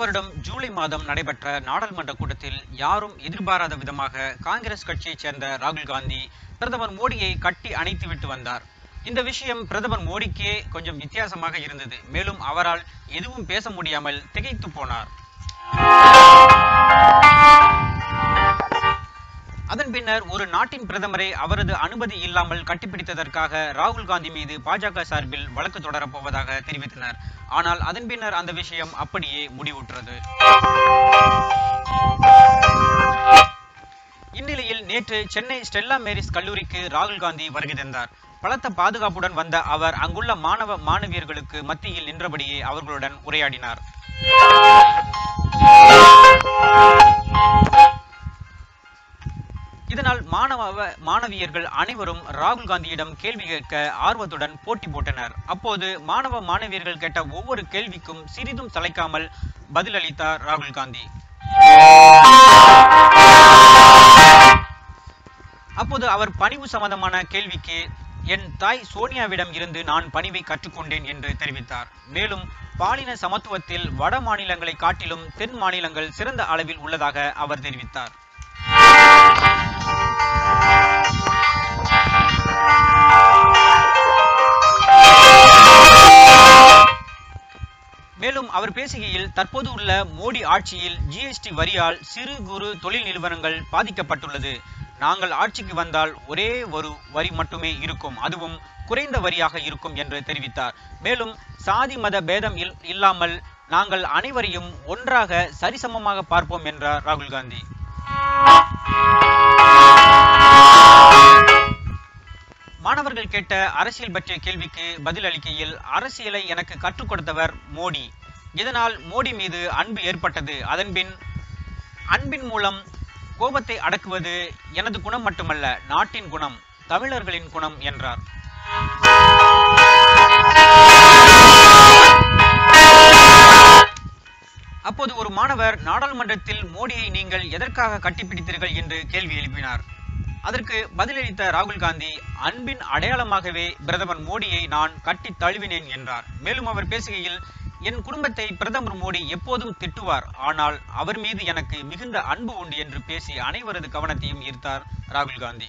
வருடம் ஜூலை மாதம் நடைபெற்ற நாடாளுமன்ற கூட்டத்தில் யாரும் எதிர்பாராத விதமாக காங்கிரஸ் கட்சியைச் சேர்ந்த ராகுல் காந்தி பிரதமர் மோடியை கட்டி அணைத்துவிட்டு வந்தார். இந்த விஷயம் பிரதமர் மோடிக்கே கொஞ்சம் வித்தியாசமாக இருந்தது. மேலும் அவரால் எதுவும் பேச முடியாமல் திகைத்து போனார். அதன் பின்னர் ஒரு நாட்டின் பிரதமரை அவரது அனுமதி இல்லாமல் கட்டிப்பிடித்ததற்காக ராகுல் காந்தி மீது பாஜக சார்பில் வழக்கு தொடரப் போவதாக தெரிவித்தனர். ஆனால் அதன் பின்னர் அந்த விஷயம் அப்படியே முடிவுற்றது. இந்நிலையில் நேற்று சென்னை ஸ்டெல்லா மேரிஸ் கல்லூரிக்கு ராகுல் காந்தி வருகை தந்தார். பலத்த பாதுகாப்புடன் வந்த அவர் அங்குள்ள மாணவ மாணவியர்களுக்கு மத்தியில் நின்றபடியே அவர்களுடன் உரையாடினார். மாணவ மாணவியர்கள் அனைவரும் ராகுல் காந்தியிடம் கேள்வி கேட்க ஆர்வத்துடன் போட்டி போட்டனர். அப்போது மாணவ மாணவியர்கள் கேட்ட ஒவ்வொரு கேள்விக்கும் சிறிதும் சளைக்காமல் பதிலளித்தார் ராகுல் காந்தி. அப்போது அவர் பணிவு சம்பந்தமான கேள்விக்கு என் தாய் சோனியாவிடம் இருந்து நான் பணிவை கற்றுக்கொண்டேன் என்று தெரிவித்தார். மேலும் பாலின சமத்துவத்தில் வட மாநிலங்களை காட்டிலும் தென் மாநிலங்கள் சிறந்த அளவில் உள்ளதாக அவர் தெரிவித்தார். மேலும் அவர் பேசுகையில் தற்போது உள்ள மோடி ஆட்சியில் ஜிஎஸ்டி வரியால் சிறு குறு தொழில் நிறுவனங்கள் பாதிக்கப்பட்டுள்ளது. நாங்கள் ஆட்சிக்கு வந்தால் ஒரே ஒரு வரி மட்டுமே இருக்கும். அதுவும் குறைந்த வரியாக இருக்கும் என்று தெரிவித்தார். மேலும் சாதி மத பேதம் இல்லாமல் நாங்கள் அனைவரையும் ஒன்றாக சரிசமமாக பார்ப்போம் என்றார் ராகுல் காந்தி. மாணவர்கள் கேட்ட அரசியல் பற்றிய கேள்விக்கு பதில் அளிக்கையில் அரசியலை எனக்கு கற்றுக் கொடுத்தவர் மோடி. இதனால் மோடி மீது அன்பு ஏற்பட்டது. அதன்பின் அன்பின் மூலம் கோபத்தை அடக்குவது எனது குணம் மட்டுமல்ல நாட்டின் குணம் தமிழர்களின் குணம் என்றார். அப்போது ஒரு மாணவர் நாடாளுமன்றத்தில் மோடியை நீங்கள் எதற்காக கட்டிப்பிடித்தீர்கள்? என்று கேள்வி எழுப்பினார். அதற்கு பதிலளித்த ராகுல் காந்தி அன்பின் அடையாளமாகவே பிரதமர் மோடியை நான் கட்டி தழுவினேன் என்றார். மேலும் அவர் பேசுகையில் என் குடும்பத்தை பிரதமர் மோடி எப்போதும் திட்டுவார். ஆனால் அவர் மீது எனக்கு மிகுந்த அன்பு உண்டு என்று பேசி அனைவரது கவனத்தையும் ஈர்த்தார் ராகுல் காந்தி.